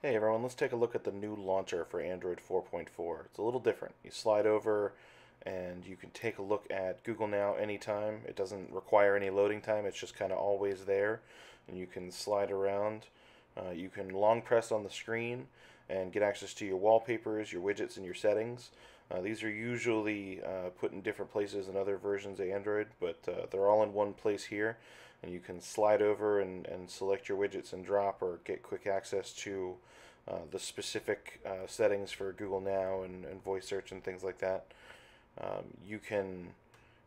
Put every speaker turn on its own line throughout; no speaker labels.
Hey everyone, let's take a look at the new launcher for Android 4.4. It's a little different. You slide over and you can take a look at Google Now anytime. It doesn't require any loading time, it's just kind of always there. And you can slide around. Uh, you can long press on the screen and get access to your wallpapers, your widgets, and your settings. Uh, these are usually uh, put in different places in other versions of Android, but uh, they're all in one place here. And you can slide over and, and select your widgets and drop or get quick access to uh, the specific uh, settings for Google Now and, and voice search and things like that. Um, you can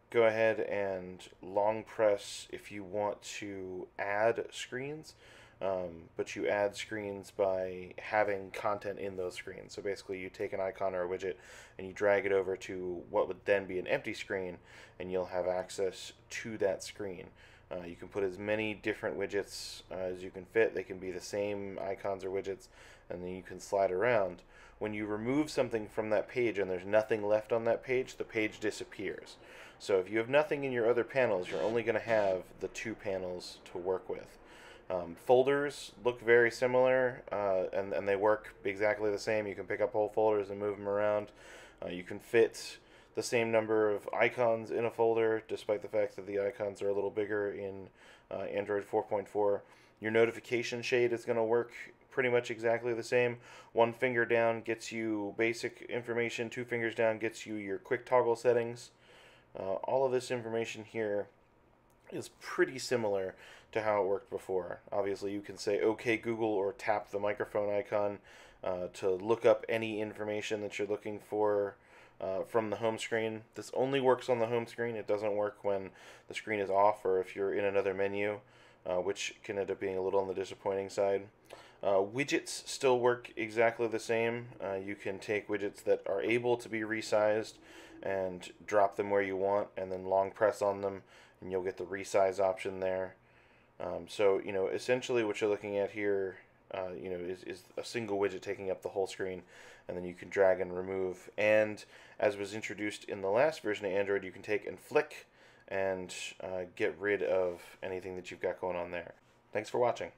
go ahead and long press if you want to add screens. Um, but you add screens by having content in those screens. So basically, you take an icon or a widget and you drag it over to what would then be an empty screen, and you'll have access to that screen. Uh, you can put as many different widgets uh, as you can fit. They can be the same icons or widgets, and then you can slide around. When you remove something from that page and there's nothing left on that page, the page disappears. So if you have nothing in your other panels, you're only going to have the two panels to work with. Um, folders look very similar, uh, and, and they work exactly the same. You can pick up whole folders and move them around. Uh, you can fit the same number of icons in a folder, despite the fact that the icons are a little bigger in uh, Android 4.4. Your notification shade is going to work pretty much exactly the same. One finger down gets you basic information, two fingers down gets you your quick toggle settings. Uh, all of this information here is pretty similar to how it worked before. Obviously, you can say OK Google or tap the microphone icon uh, to look up any information that you're looking for uh, from the home screen. This only works on the home screen. It doesn't work when the screen is off or if you're in another menu, uh, which can end up being a little on the disappointing side. Uh, widgets still work exactly the same. Uh, you can take widgets that are able to be resized and drop them where you want and then long press on them and you'll get the resize option there. Um, so, you know, essentially what you're looking at here, uh, you know, is, is a single widget taking up the whole screen and then you can drag and remove. And as was introduced in the last version of Android, you can take and flick and uh, get rid of anything that you've got going on there. Thanks for watching.